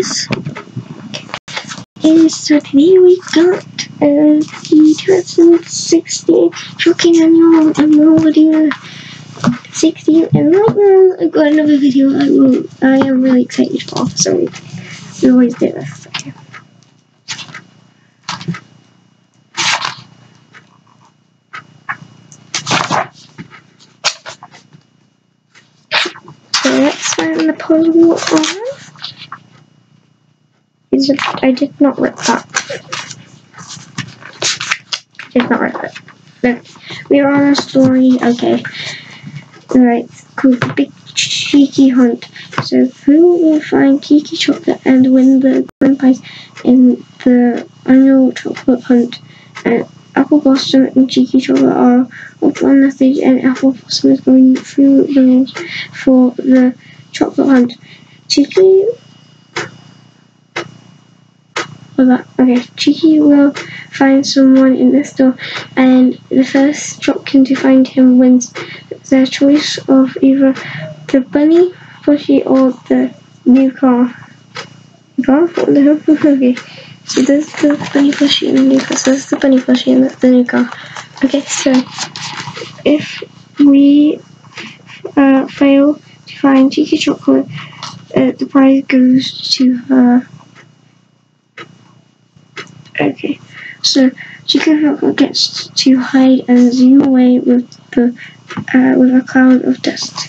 guys. And so today we got uh, the 2016 Shopkins Annual Emerald Video 16 and right now I've got another video I will I am really excited for so we, always do this. So let's find the puzzle. I did not rip that. Did not rip it. We are on a story. Okay. Alright, cool. Big cheeky hunt. So who will find Kiki chocolate and win the grand prize in the annual chocolate hunt? And Apple Blossom and Cheeky Chocolate are up on the stage and Apple Blossom is going through the rules for the chocolate hunt. Cheeky Okay, Cheeky will find someone in the store, and the first Shopkin to find him wins their choice of either the bunny, plushie, or the new car. Car? What the hell? okay. So there's the bunny plushie and the new car. So there's the bunny plushie and the new car. Okay, so if we uh, fail to find Cheeky Chocolate, uh, the prize goes to her. Okay, so Chocolate gets to hide and zoom away with the uh, with a cloud of dust.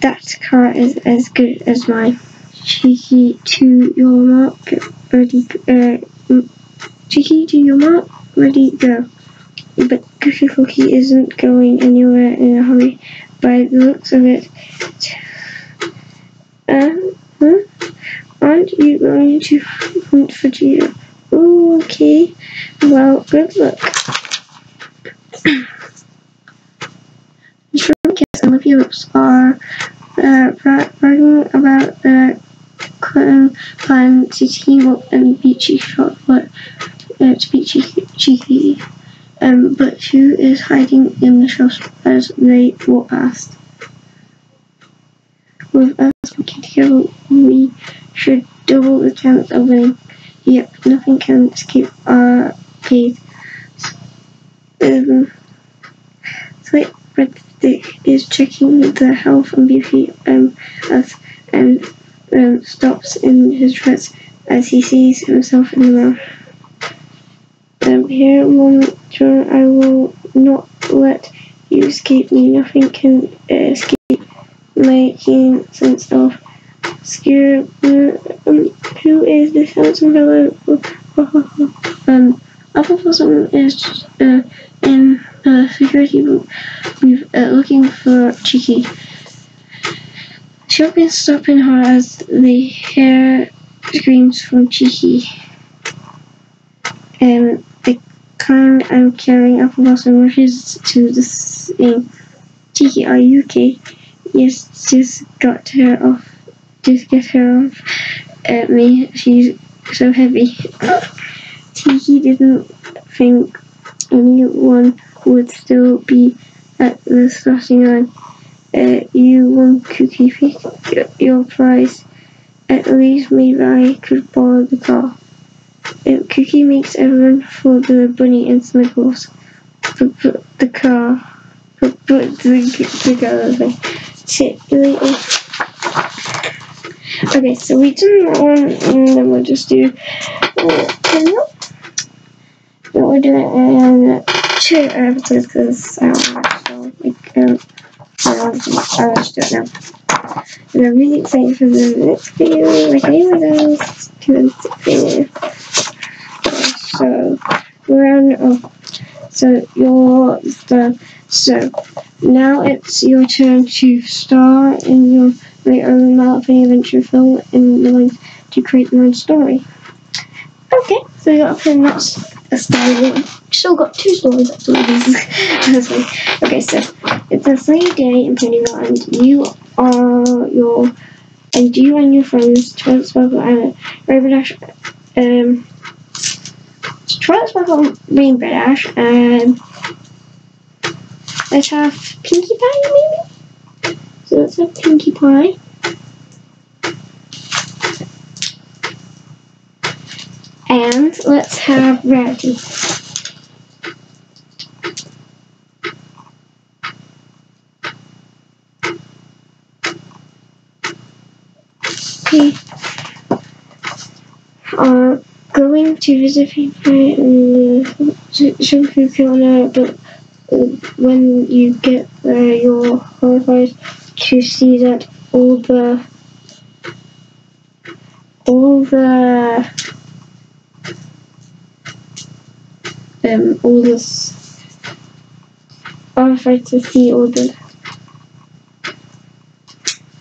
That car is as good as mine. Cheeky to your mark, ready. Uh, cheeky to your mark, ready, go. But Kooky Cookie isn't going anywhere in a hurry. By the looks of it, uh, huh? Aren't you going to hunt for Gina? Oh, okay. Well, good luck. Shrimp Kiss and Olivia Lips are uh, bragging about the cotton plan to team up and beat Cheeky Chocolate, uh, to beat Cheeky. Um, but who is hiding in the shelves as they walk past? With us working together, we should double the chance of winning. Yep, nothing can escape our gaze. Um, Slick Breadstick is checking the health and beauty um us and um, stops in his tracks as he sees himself in the mirror. Um, here, moment, I will not let you escape me. Nothing can escape keen sense of scare. Who is this handsome fellow? um, Apple Blossom is uh, in the security booth uh, looking for Cheeky. Be stopping her as the hair screams from Cheeky. Um, the kind I'm carrying Apple Blossom rushes to the scene. Cheeky, are you okay? Yes, just got her off. Just get her off at me. She's so heavy. Tiki didn't think anyone would still be at the starting line. Uh, you won Cookie Pick your prize. At least maybe I could borrow the car. Uh, Cookie makes a run for the bunny and snuggles the, the, the car. Put the, the car thing. Sit. Okay, so we done that one, and then we'll just do uh, Then we're doing uh, two episodes because I don't know, so like, um, I want to, I want to do it now. And I'm really excited for the next video, like anyone else, to video. So, we're on, oh, so you're the, so, now it's your turn to star in your very own Malfing adventure film in the lines to create your own story. Okay, so a pin that's a story. Still got two stories actually. okay, so it's a sunny day in Ponyville and you are your and you and your friends Twilight Sparkle and Rainbow Dash um Twilight Sparkle Rainbow Dash and let's have Pinkie Pie maybe? So let's have Pinkie Pie. And let's have rarity. Okay. Uh, going to visit people in the Shunfu corner, but when you get there, you're horrified to see that all the all the um all this horrified to see all the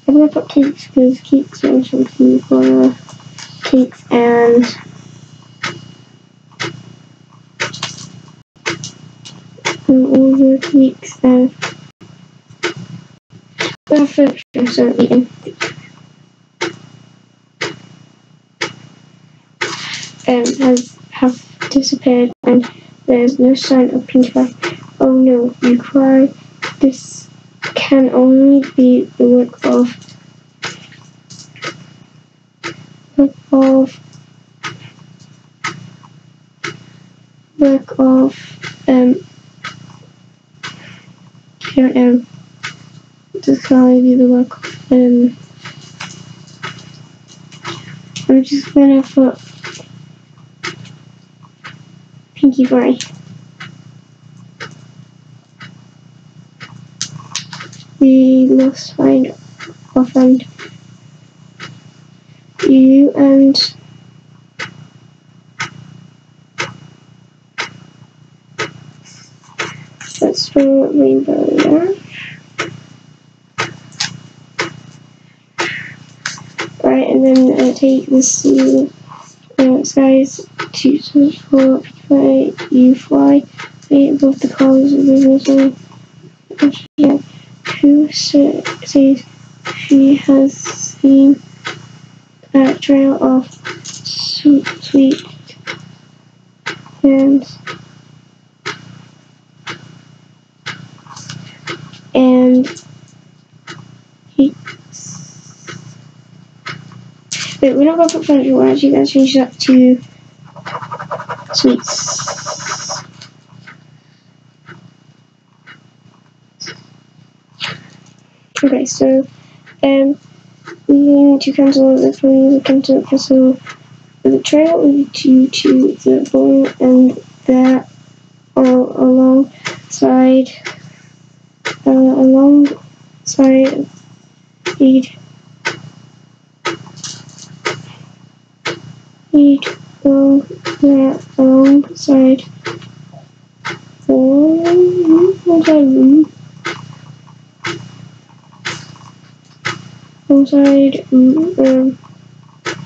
I'm gonna put cakes because cakes are something for cakes and and all the cakes and I'm eating. Um, have disappeared and there's no sign of Pinkie Oh no, you cry. This can only be the work of work of work of um I don't know. This can only be the of um I'm just gonna put Pinkie Pie. We must find or find you and let's a rainbow there. Right, and then take this uh, size to search fly, you fly above the clouds of the river. Who says she has seen a trail of sweet, sweet hands and he wait we're not gonna put furniture we're actually gonna change that to sweets. Okay so um we need to cancel the we cancel cancel the trail leads you to the bowling and that all alongside uh, alongside lead lead along there alongside alongside alongside um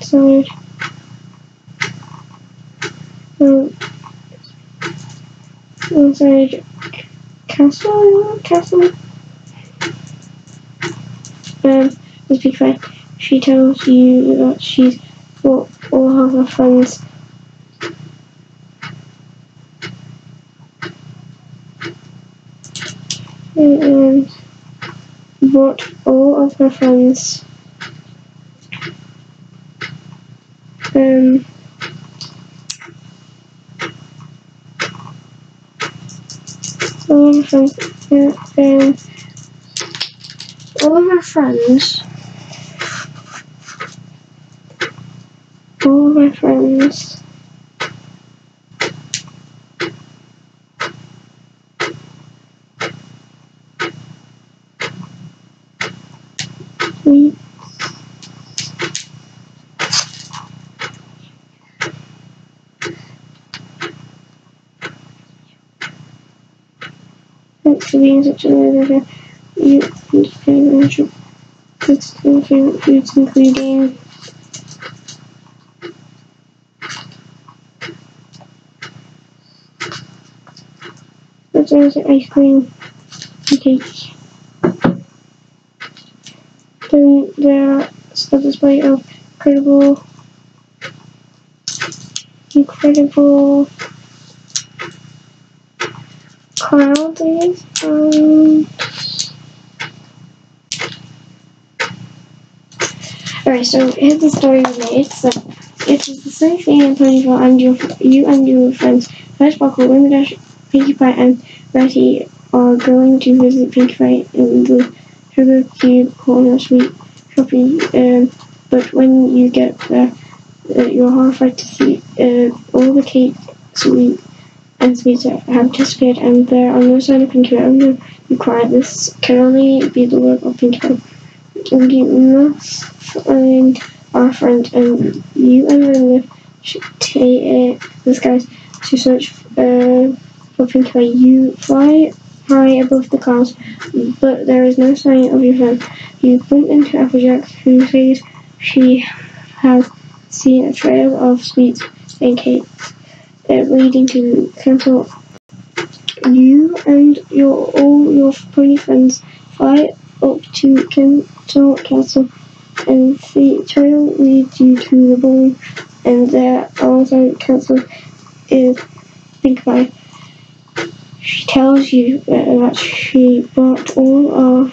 side um, inside castle castle. Um this big fan she tells you that she's got all her friends and brought all of her friends um all of her friends um, all of her friends all of my friends Thanks for being such a good You favorite favorite foods including What's ice cream and cake. Then there's a display of incredible incredible clouds um Alright, so here's the story we made. So It is the same thing in Ponyville and your, you and your friends, Sparkle, Rainbow Dash, Pinkie Pie and Bertie are going to visit Pinkie Pie in the Sugar Cube Corner Suite shopping. Um, but when you get there, uh, you're horrified to see uh, all the cake, sweet, and sweets have disappeared, and there are no signs of Pinkie Pie. Oh you cry. This can only be the work of Pinkie Pie. We must find our friend, and you and Linda should take uh, the skies to search uh, Pinkie Pie. You fly high above the clouds, but there is no sign of your friend. You bump into Applejack, who says she has seen a trail of sweets and cakes uh, leading to Castle. You and your all your pony friends fly up to Canterlot Castle, and the trail leads you to the bowling, and there alongside Castle is Big Pie. She tells you that she brought all of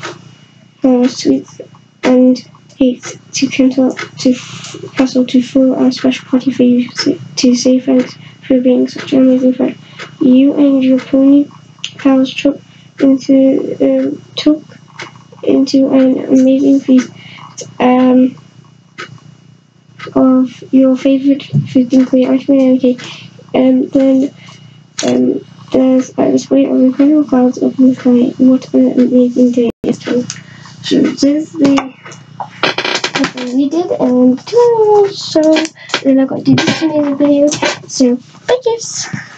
her sweets and cakes to Canterlot to Castle to throw a special party for you to say thanks for being such an amazing friend. You and your pony pals took into um, took into an amazing feast um, of your favorite food, including ice cream and cake. And then um, there's a display of incredible clouds up in the sky. What an amazing day yesterday. So this is the we did and so then I got to do this in the video. So bye guys.